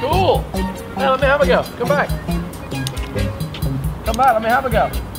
cool. Hey, let me have a go. Come back. Come back, let me have a go.